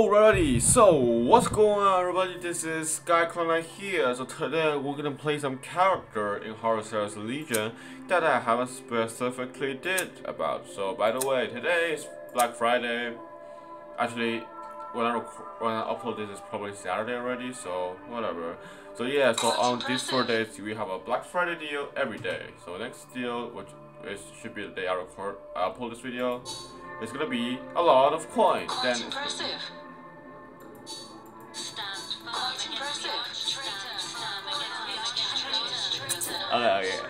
Alrighty, so what's going on everybody? This is Guy here. So today we're gonna play some character in Horus Heresy Legion that I haven't specifically did about. So by the way, today is Black Friday. Actually, when I when I upload this, it's probably Saturday already. So whatever. So yeah, so on these four days we have a Black Friday deal every day. So next deal, which is, should be the day I record, I upload this video. It's gonna be a lot of coins. Okay, okay.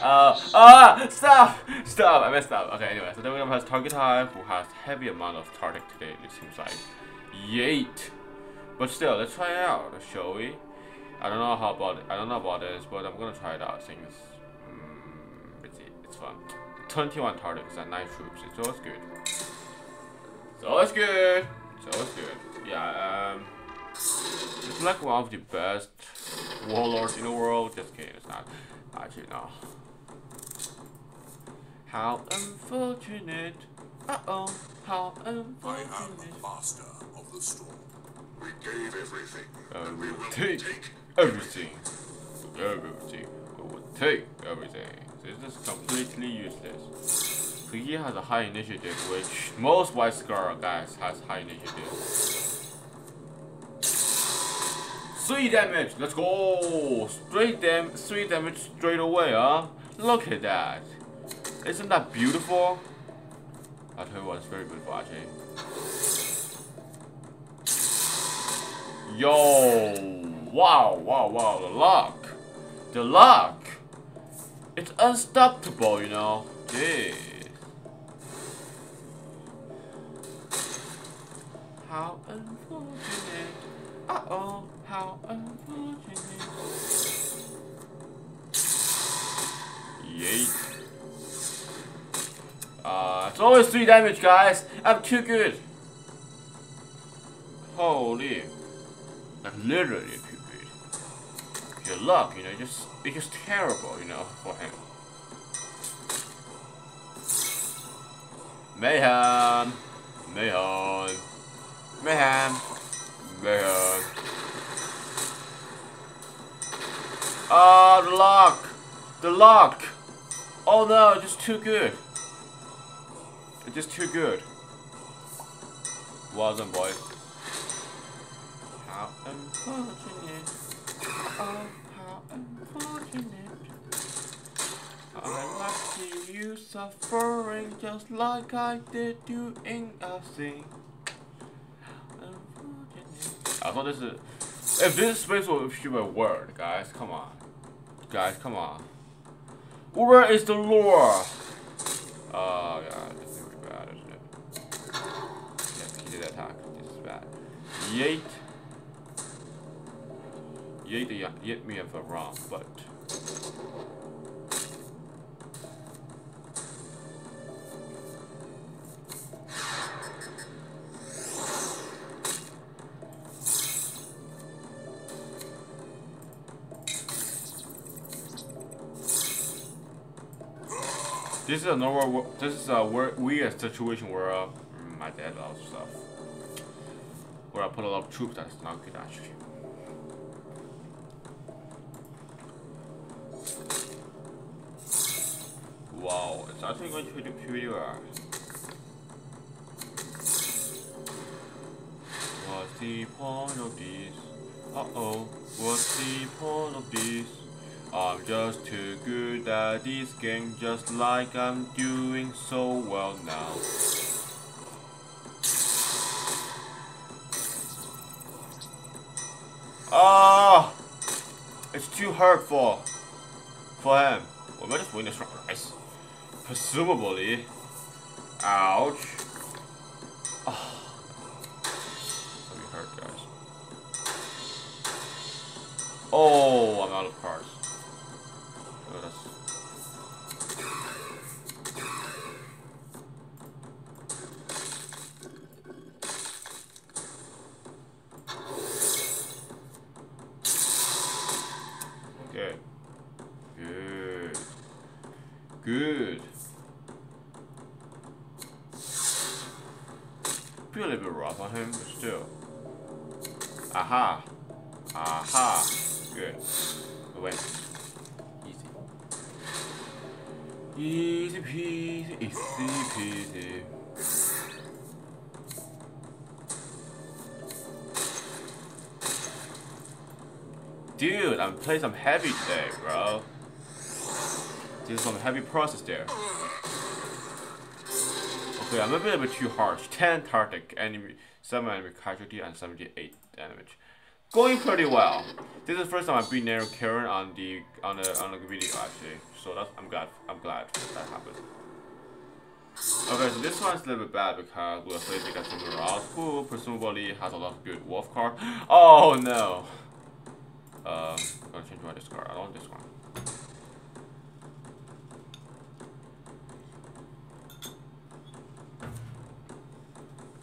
Uh, ah, stop! Stop! I messed up. Okay, anyway, so then we have Targutai, who has heavy amount of target today, it seems like. Yeet! But still, let's try it out, shall we? I don't know how about it. I don't know about this, but I'm gonna try it out since mm, it's, it's fun. 21 targets and 9 troops, it's always good. It's good! So it's good. Yeah, um... It's like one of the best warlords in the world. Just kidding, it's not. Actually, no. How unfortunate. Uh oh, how I am unfortunate. master of the storm. We gave everything, Uh, and we we will take take everything. Everything. We will take everything. This is completely useless. He has a high initiative, which most White Scar guys has high initiative. Three damage, let's go! Straight dam three damage straight away, huh? Look at that. Isn't that beautiful? I'll tell you what, it's very beautiful actually. Yo! Wow, wow, wow, the luck! The luck! It's unstoppable, you know? Jeez. How unfortunate. Uh oh, how unfortunate. Yeet. Uh, it's always 3 damage, guys. I'm too good. Holy. Like, literally too good. Your luck, you know, just, it's just terrible, you know, for him. Mayhem. Mayhem. Mayhem. Mayhem. Ah, the lock. The lock. Oh no, it's just too good. It's just too good. Well done, boys. How unfortunate. Oh, how unfortunate. I like to see you suffering just like I did doing a thing. Unfortunate. I thought this is. If this space was should be a word, guys, come on. Guys, come on. Where is the lore? Oh, God, this is bad, isn't it? Yes, he did attack. This is bad. Yeet. Yeet, yeet me if I'm wrong, but. This is a normal. This is a weird situation where uh, my dad loves stuff. Where I put a lot of troops. That's not good actually. Wow, it's actually going to do pretty well. What's the point of this? Uh oh, what's the point of this? I'm just too good at this game, just like I'm doing so well now. Ah! It's too hurtful for him. We might just win this round, guys. Presumably. Ouch. Hurt, guys. Oh, I'm out of cards. Oh, Some heavy today, bro. Is some heavy process there. Okay, I'm a little bit too harsh. 10 target enemy, 7 enemy casualty, and 78 damage. Going pretty well. This is the first time I've been Karen on the on the on the video actually. So that's I'm glad I'm glad that happened. Okay, so this one's a little bit bad because we're facing against Mirage, who presumably has a lot of good wolf card. Oh no! Um, I'm gonna change my discard. I want this one.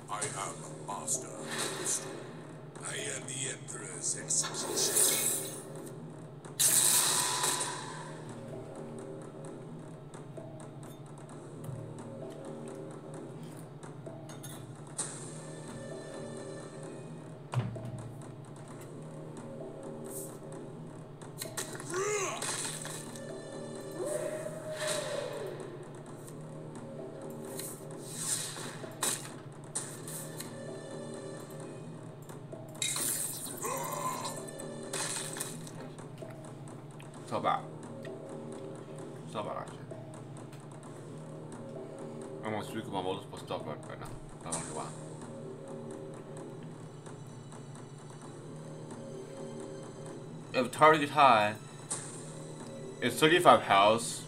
I am master of the storm. I am the Emperor's executioner. Bad. It's not bad actually. I'm gonna speak about multiple stuff right, right now. Don't only one. If Targutai, it's 35 health,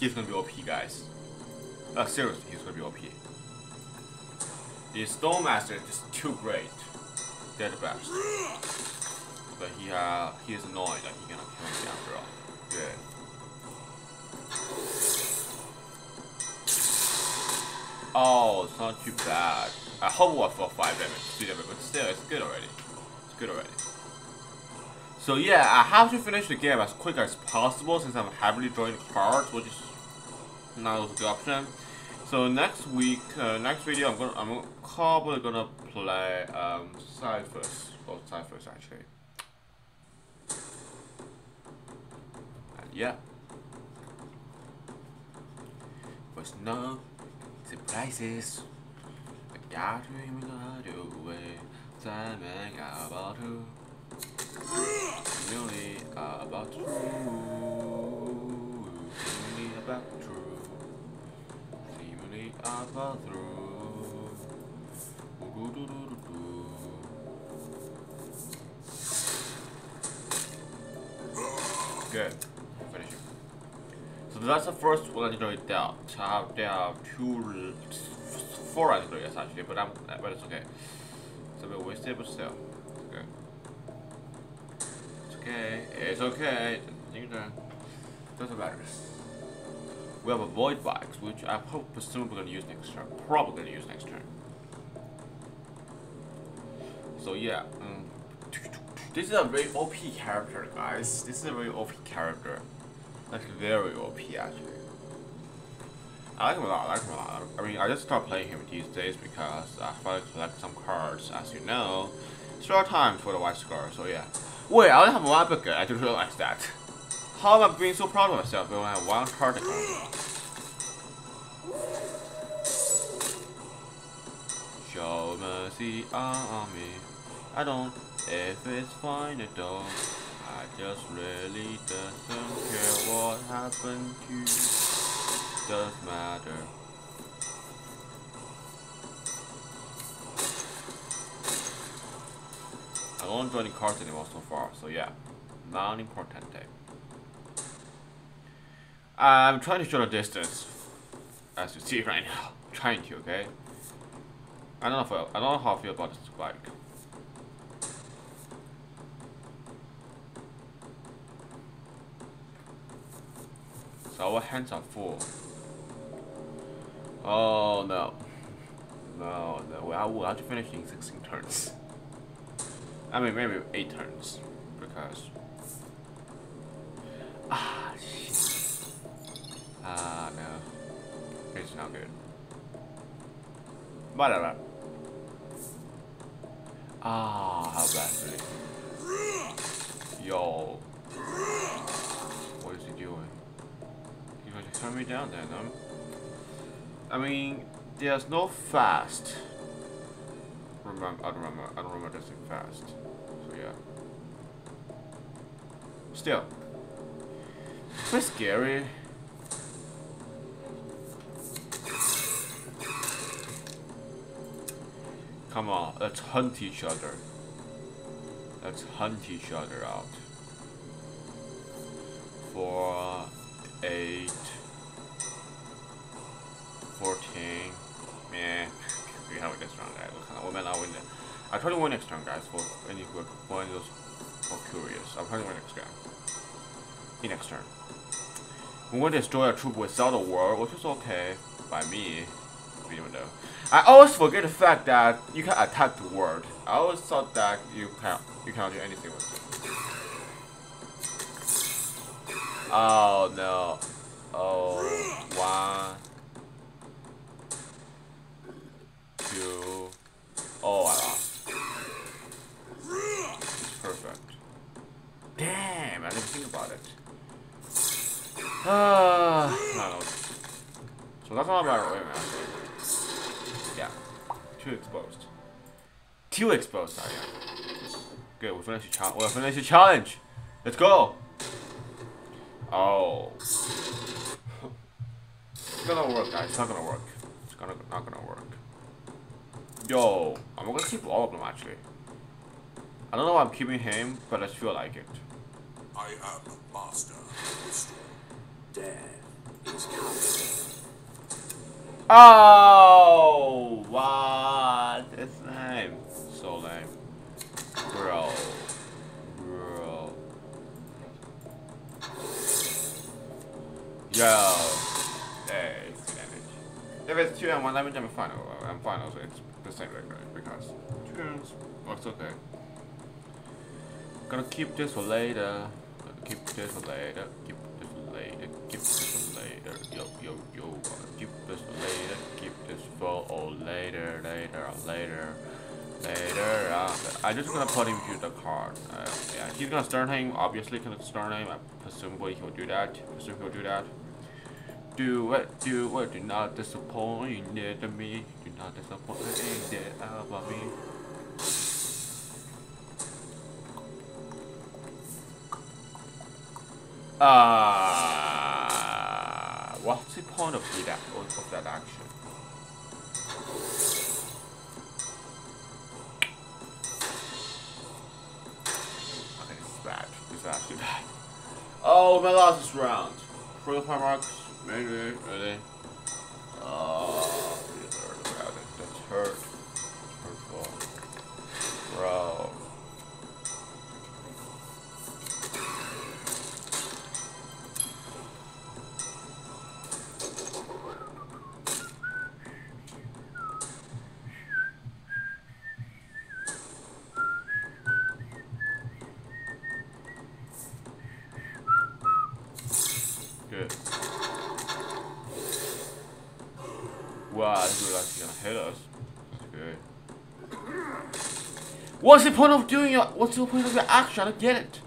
he's gonna be OP guys. Uh, seriously, he's gonna be OP. The Stone Master is just too great. They're the best. But he uh, he is annoying that he cannot after all. Good. Oh, it's not too bad. I hope was for 5 damage, 3 damage, but still, it's good already. It's good already. So yeah, I have to finish the game as quick as possible since I'm heavily drawing cards, which is not a good option. So next week, uh, next video, I'm gonna, I'm probably gonna play um, Cyphers, both Cyphers actually. Yeah, was no surprises. I got to him the way, time about to. Really about true. Really about true. Seemingly about through. Good. So that's the first one legendary dealt. Uh, there are two, four I legendaries actually, but I'm, but it's okay. It's a bit wasted, but still, it's good. It's okay. It's okay. You know, doesn't matter. We have a void box, which I hope presumably gonna use next turn. Probably gonna use next turn. So yeah, um, this is a very OP character, guys. This is a very OP character. Like very OP actually. I like him a lot. I like him a lot. I mean, I just started playing him these days because I finally collect some cards. As you know, it's rare times for the white scar. So yeah. Wait, I only have one bucket. I just realized that. How am I being so proud of myself when I have one card? Show mercy on me. I don't if it's fine at all. I just really doesn't care what happened to you. Doesn't matter. I don't draw any cards anymore so far, so yeah. Non importante. I'm trying to show the distance. As you see right now. I'm trying to, okay? I don't know if I, I don't know how I feel about this bike. So our hands are full. Oh no. No, no. I will have to finish in 16 turns. I mean, maybe 8 turns. Because. Ah, shit. Ah, no. It's not good. Whatever. Ah, how bad really? Yo. Turn me down then, huh? I mean, there's no fast. Remember, I don't remember. I don't remember this fast. So yeah. Still, it's a scary. Come on, let's hunt each other. Let's hunt each other out. Four, eight, fourteen. Man, we have round, guys. We might not win it. I try to win next round, guys. For any who are for of those curious, I'll to win next round. In next turn. We want to destroy a troop without a war, which is okay by me. I always forget the fact that you can attack the world. I always thought that you can you cannot do anything with it. Oh no. Oh one two Oh I lost. Perfect. Damn, I didn't think about it. Ah, uh, So that's all about it, man. Yeah. Too exposed. Too exposed, sorry. Good, we finished the challenge. we finished the challenge. Let's go. Oh. it's gonna work, guys. It's not gonna work. It's gonna not gonna work. Yo, I'm gonna keep all of them actually. I don't know why I'm keeping him, but I feel like it. I am master. Oh, what? That's lame. So lame. Bro. Bro. Yo. Hey, it's damage. If it's 2 and 1 damage, I'm fine. I'm fine also. It's the same regular because 2 turns looks okay. Gonna keep this for later. Gonna keep this for later. Keep this for later. Keep this for later. Yo, yo, yo. Gonna keep this for later. Keep this for oh later, later, later, later. Uh, I'm just gonna put him to the card. Uh, yeah, he's gonna start him. Obviously, gonna start him. I presumably he'll do that. Presume he'll do that. Do it, do it. Do not disappoint me. Do not disappoint me. About me. Uh, what's the point of that of that action? Okay, this is bad. This is actually bad. Oh, my last round. For the five marks, maybe, really. Oh, hurt. Hurtful. Bro. What's the point of doing your what's the point of your action? I don't get it.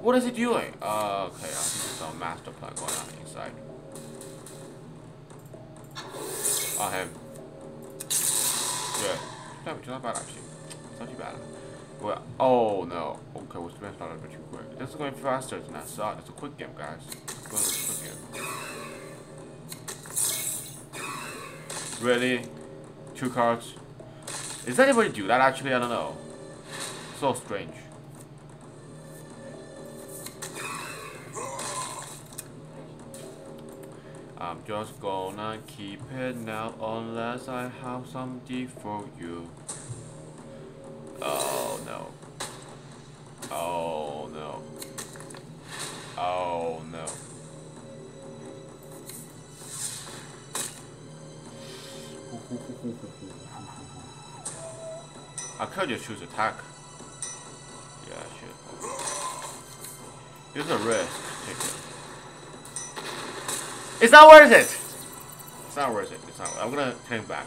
What is it doing? Uh, okay, I think some master plan going on inside. Oh, him. Good. Not, it's not bad actually. It's not too bad. Well, oh no. Okay, best not a bit too quick. This is going faster than I saw. It's a quick game, guys. It's going a quick game. Really? Two cards? Does anybody do that actually? I don't know. So strange. I'm just gonna keep it now unless I have something for you. Oh no. Oh no. Oh no. I could just choose attack. Yeah, I should. Here's a risk. Take it. It's not worth it! It's not worth it. It's not. I'm gonna him back.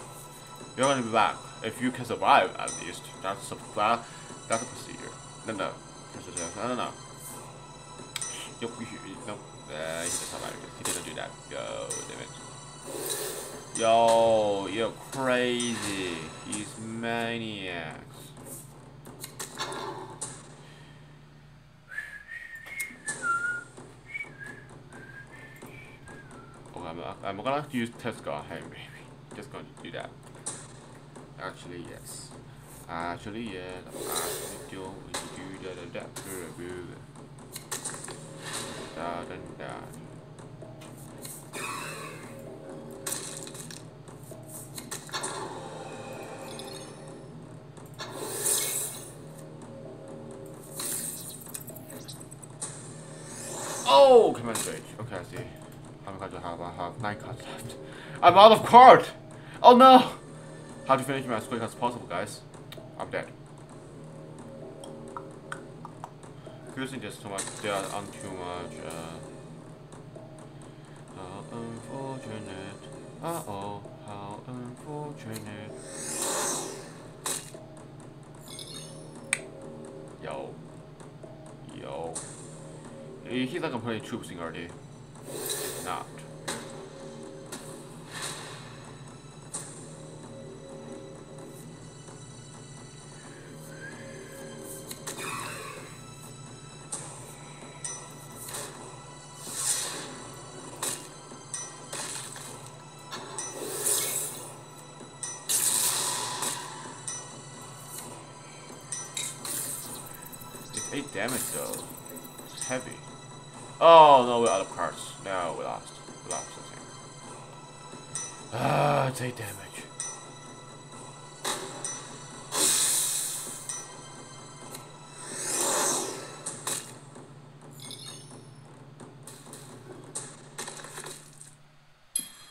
You're gonna be back if you can survive at least. That's a that, that's a procedure. No, no. I don't know. Nope, nope. Uh, he doesn't survive. He didn't do that. Go, damn it. Yo, you're crazy. He's maniacs. Okay, I'm, I'm gonna use Tesla. Hey, baby. Just to do that. Actually, yes. Actually, yes. Actually to do that. that, that, da, da, da. I'm out of card! Oh no! How to finish him as quick as possible, guys. I'm dead. Using this too much, they are on too much, uh... How unfortunate. Uh-oh, how unfortunate. Yo. Yo. He's like I'm playing troops already. He's not. Damage though. It's heavy. Oh no, we're out of cards. No, we lost. We lost, I think. Ah, 8 damage.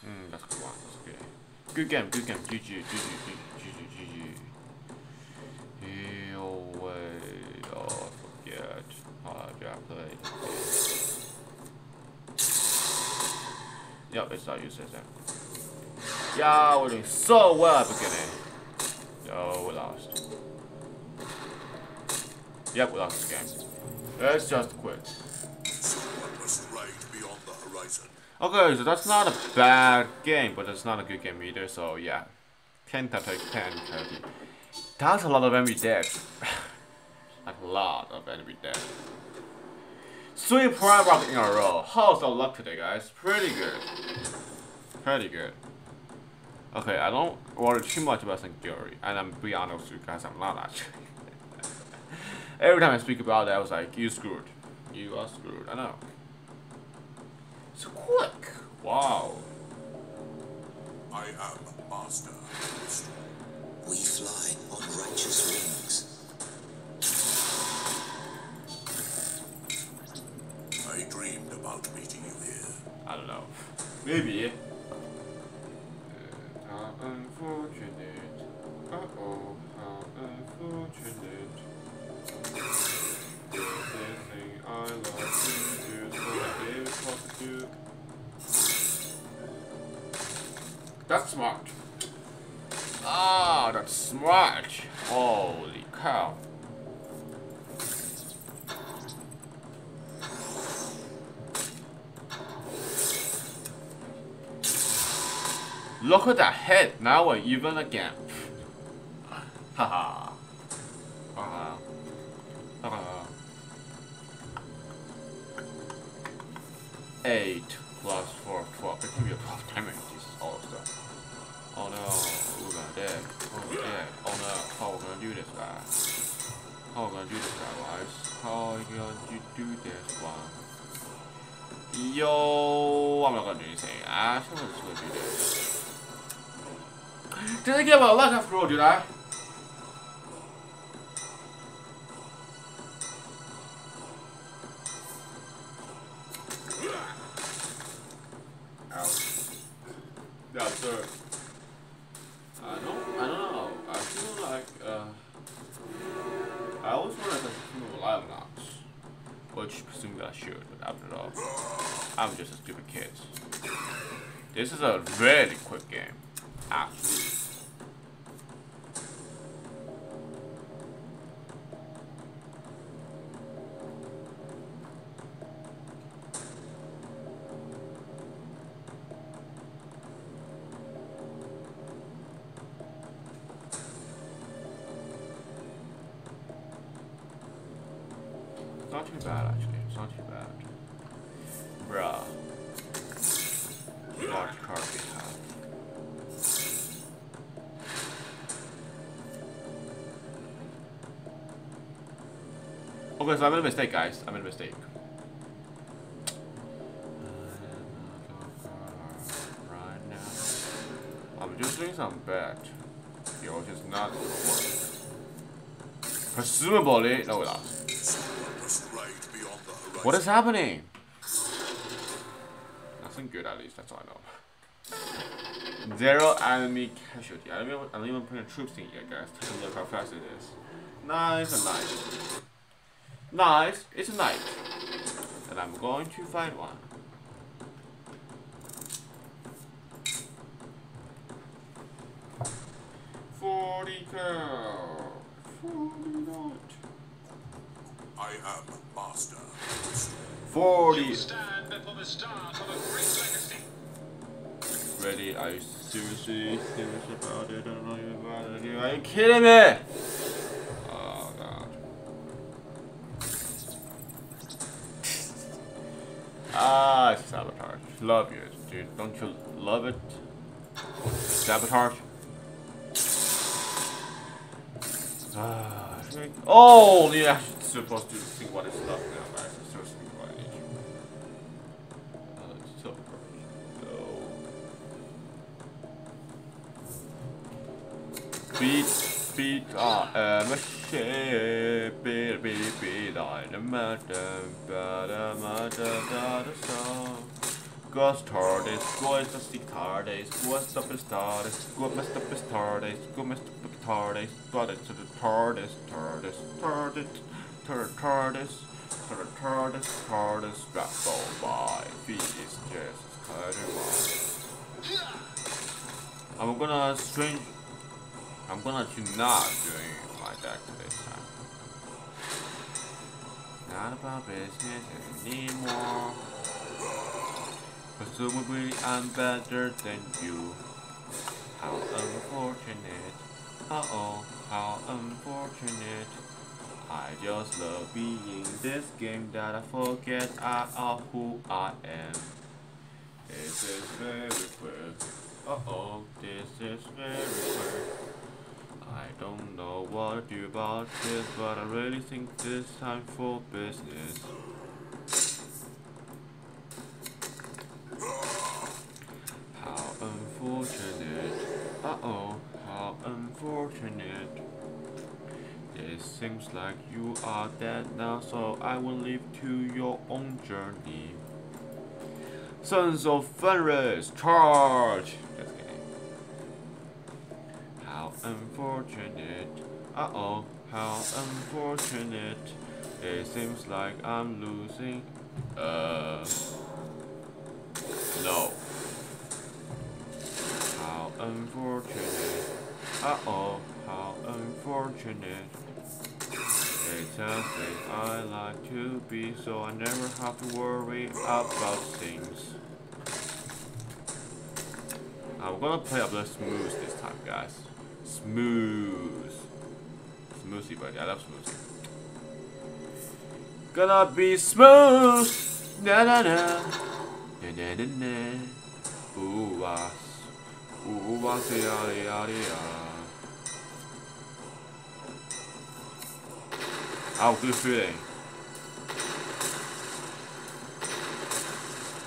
Hmm, that's good one. That's good. Game. Good game, good game. GG, GG, GG. Not useless then. Yeah, we're doing so well at the beginning. No, we lost. Yep, we lost this game. Let's just quit. The. Okay, so that's not a bad game, but it's not a good game either, so yeah. 10 out of 10 Kirby. That's a lot of enemy like a lot of enemy dead. Three Prime Rock in a row. How's our luck today, guys? Pretty good. Pretty good. Okay, I don't worry too much about Sanctuary, and I'm be honest with you guys, I'm not actually. Every time I speak about that, I was like, you screwed. You are screwed. I know. It's quick. Wow. I am Master. We fly on righteous wings. I dreamed about meeting you here. I don't know. Maybe. How unfortunate. Uh oh, how unfortunate. The thing I love to do, so I gave it to do. That's smart. Ah, that's smart. Holy cow. Look at that head. Now we're even again. Haha. Haha. Haha. Eight plus four, twelve. It can be a twelve damage. Jesus, all stuff. Oh no, we're gonna dead. Oh dead. Oh no, how we gonna do this, guys? How we gonna do this, guys? How we gonna do this one? Yo, I'm not gonna do anything. Ah, I'm just gonna do this. Did I get my luck after all, did I? Not too bad actually. It's not too bad. Bruh. Large card we have. Okay, so I made a mistake, guys. I made a mistake. I'm just doing some bet. Yours is not gonna work. Presumably, no, we're not. What is happening? Nothing good, at least. That's all I know. Zero enemy casualty. I don't even, I don't even put the troops in here, guys. A look how fast it is. Nice and nice. Nice. It's a knight. And I'm going to find one. Forty cow. Forty knight. I am master. Forty. You stand before the start of a great legacy. Ready? Are you seriously serious about it? I don't know you about it. Are you kidding me? Oh god. ah, sabotage. Love you, dude. Don't you love it? Sabotage. Ah, oh, yeah. Supposed to think what is love now. I'm it. Uh, no. Beat, beat, ah, I'm a shit, beat, beat, beat, I'm a madam, bada, mada, dada, so. Ghost TARDIS, gå är stick TARDIS, gå stopp är TARDIS, gå med stopp är TARDIS, gå med stopp är TARDIS, TARDIS to the TARDIS, TARDIS, TARDIS, TARDIS, TARDIS, to the TARDIS, TARDIS, drop all by, feet is just cut I'm gonna strange, I'm gonna do not doing my deck this time. Not about business anymore. Presumably I'm better than you. How unfortunate. Uh oh, how unfortunate. I just love being this game that I forget I are who I am. This is very weird. Uh oh, this is very weird. I don't know what do about this, but I really think this time for business. How unfortunate. Uh oh, how unfortunate. It seems like you are dead now, so I will leave to your own journey. Sons of Fenris, charge! Just kidding. How unfortunate. Uh oh, how unfortunate. It seems like I'm losing. Uh. No. How unfortunate. Uh oh, how unfortunate. It's something I like to be, so I never have to worry about things. Uh, I'm gonna play a bit smooth this time, guys. Smooth. Smoothie, buddy. I love smoothie. Gonna be smooth. Na na na. Na na na na. Ooh, was. Ooh, ah, was, ah, yada yada yada. Oh, good feeling.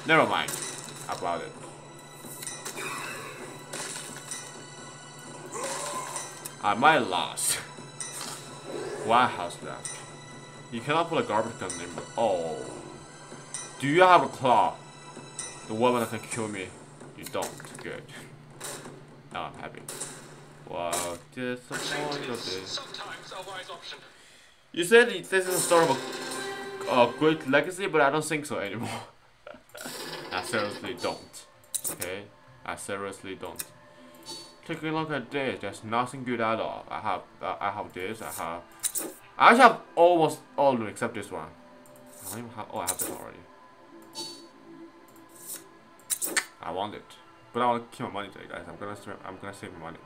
Never mind about it. I might lost. White House left. You cannot put a garbage gun in, oh. Do you have a claw? The woman that can kill me. You don't. Good. Now I'm happy. Wow, disappointed. Is sometimes a wise option. You said this is the start of a, a great legacy, but I don't think so anymore. I seriously don't. Okay? I seriously don't. Take a look at this. There's nothing good at all. I have uh, I have this. I have. I have almost all of them except this one. I don't even have. Oh, I have this already. I want it, but I want to keep my money today, guys. I'm gonna I'm gonna save my money.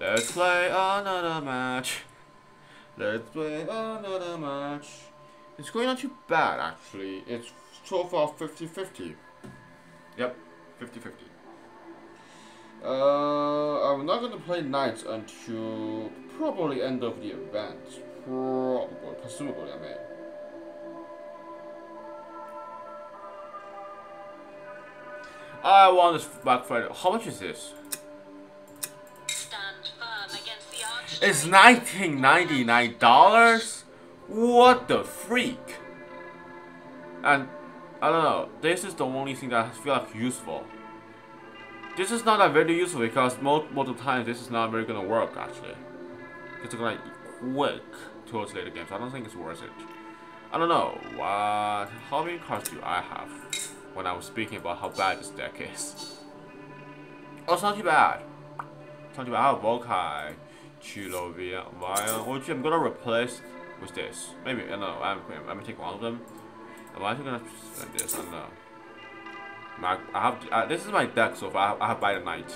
Let's play another match. Let's play another match. It's going not too bad actually. It's so far 50-50. Yep, 50-50. Uh, I'm not gonna play knights until probably end of the event. Probably, presumably, I mean. I want this Black. How much is this? It's nineteen ninety nine dollars. What the freak? And I don't know. This is the only thing that I feel like useful. This is not that very useful because most most of the time this is not very gonna work actually. It's gonna quick towards later games. I don't think it's worth it. I don't know. What? How many cards do I have? When I was speaking about how bad this deck is. Oh, it's not too bad. It's not too bad. I have Volkai, Chilo, Via, Vion, which I'm gonna replace with this. Maybe, I don't know. I'm, I'm gonna take one of them. Am I actually gonna spend this? Don't know. My, I have uh, this is my deck so far. I have, I have buy the knight.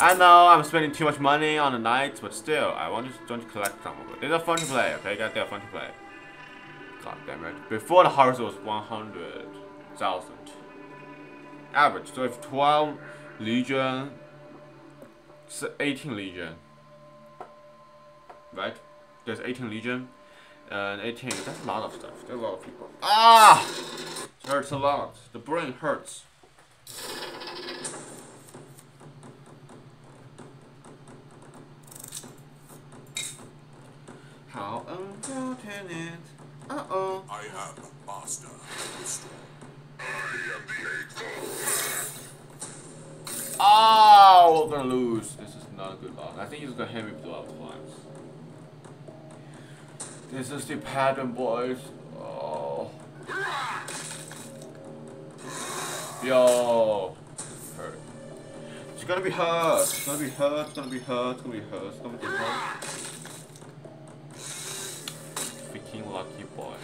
I know I'm spending too much money on the knights, but still, I want to, to collect some of it. They're fun to play, okay? Guys, they're fun to play. God damn it. Before the harvest was 100,000. Average. So if 12 Legion, s- 18 Legion. Right? There's 18 Legion. And 18, that's a lot of stuff. There's a lot of people. Ah! It hurts a lot. The brain hurts. How unfortunate. Uh oh. I am master of the storm. Oh, we're gonna lose. This is not a good loss. I think he's gonna hit me with This is the pattern, boys. Oh. Yo. Hurt. It's gonna be hurt. It's gonna be hurt. It's gonna be hurt. It's gonna be hurt. It's gonna be hurt. Freaking lucky boy.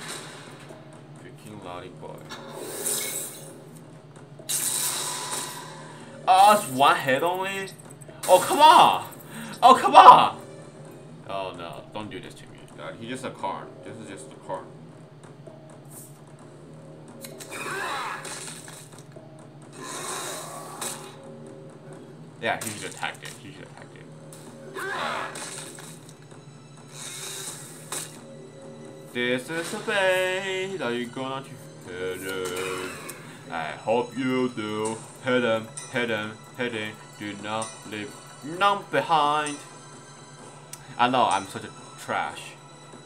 Freaking lucky boy. Oh, it's one hit only? Oh, come on! Oh, come on! Oh, no. Don't do this to. God, he's just a card. This is just a card. Yeah, he should attack it. It. Uh, this is the way that you're gonna hit it. I hope you do. Hit him, hit him, hit him. Do not leave none behind. I know I'm such a trash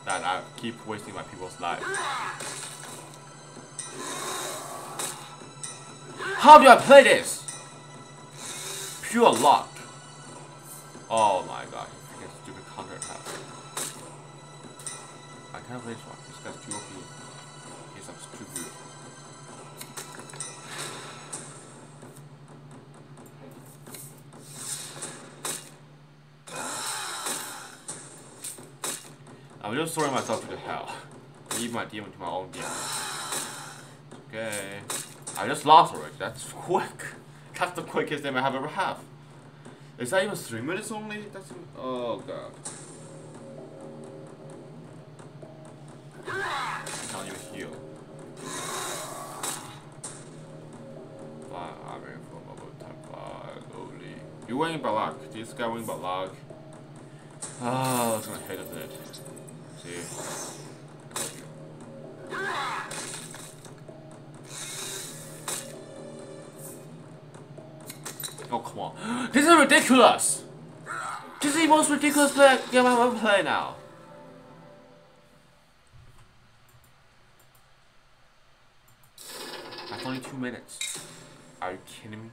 that I keep wasting my people's lives. How do I play this? Pure luck. Oh my god, freaking stupid counter attack. I can't play this one. This guy's too OP. I'm just throwing myself to the hell. Leave my demon to my own demon. Okay. I just lost already. That's quick. That's the quickest game I have ever had. Is that even three minutes only? That's oh god. I can't even heal. Time five. You winning by luck. This guy winning by luck. Ah, that's gonna hate a bit. Oh come on! This is ridiculous. This is the most ridiculous play game I've ever played now. That's only two minutes. Are you kidding me?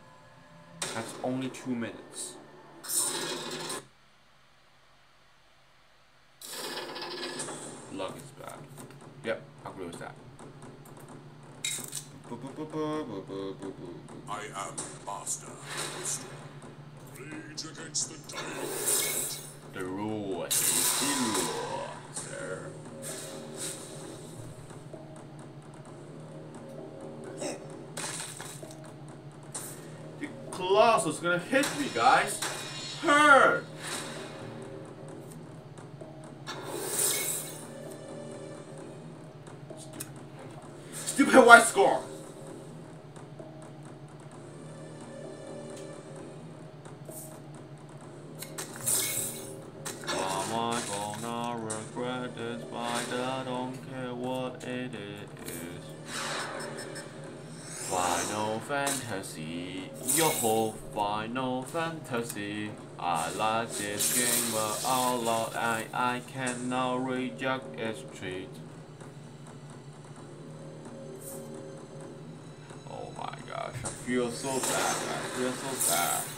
That's only two minutes. Luck is bad. Yep, I agree with that. I am master of the storm. Rage against the tyrant. The rule is the rule, sir. The Colossus gonna hit me, guys. Hurt. Is. Final Fantasy, your whole Final Fantasy. I like this game, but lot I I cannot reject its treat. Feel so bad. I feel so bad.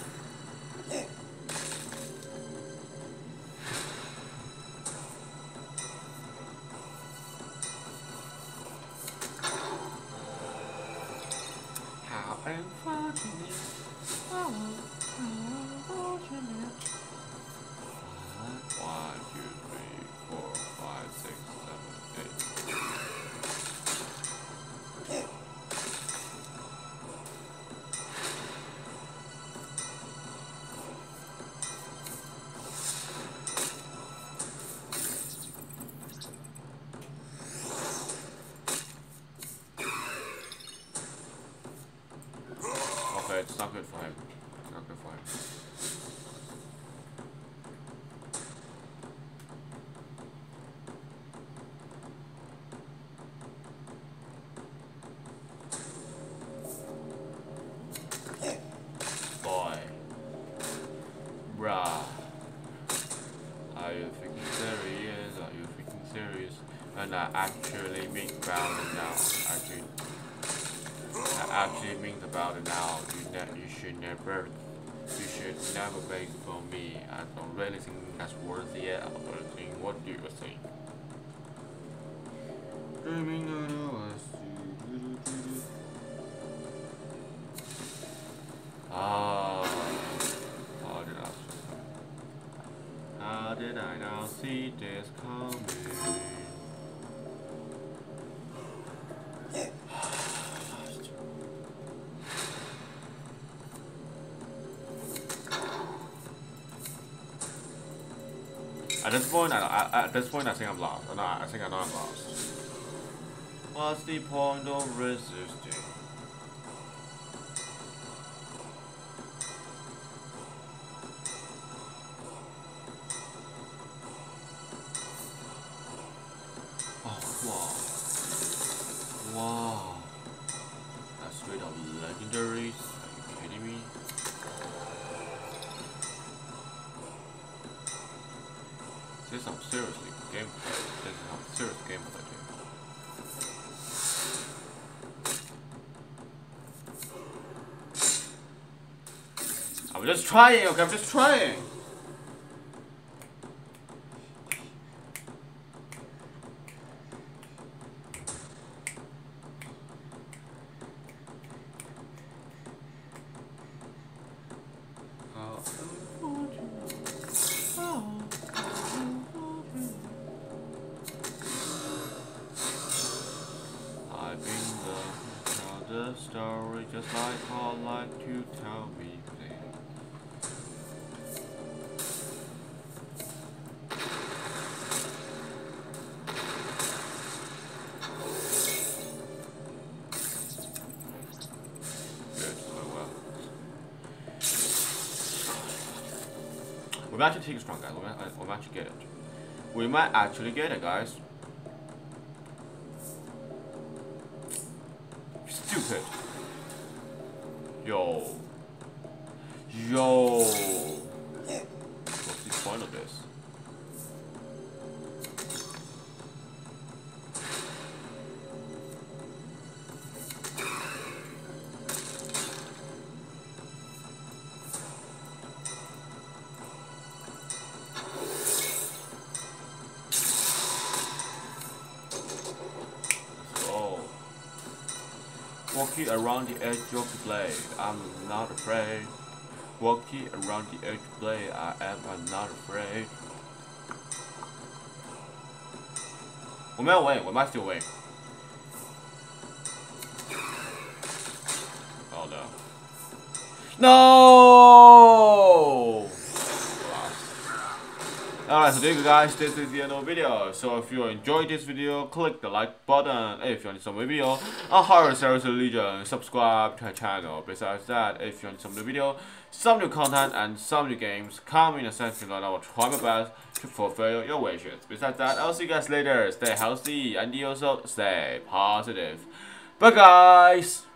Never beg for me. I don't really think that's worthy at all. I think what do you think? Dreaming At this point, I, I, at this point, I think I'm lost. No, I think I know I'm lost. What's the point of resisting? I'm just trying, okay? I'm just trying. Walking around the edge of the blade, I'm not afraid. Walking around the edge of the blade, I am I'm not afraid. 我没有 win，我 might still win. Oh no. No! There guys, this is the end of the video. So if you enjoyed this video, click the like button. If you want some video on Horus Heresy Legion, subscribe to our channel. Besides that, if you want some new video, some new content and some new games, comment in the section below. I will try my best to fulfill your wishes. Besides that, I'll see you guys later. Stay healthy and also stay positive. Bye guys!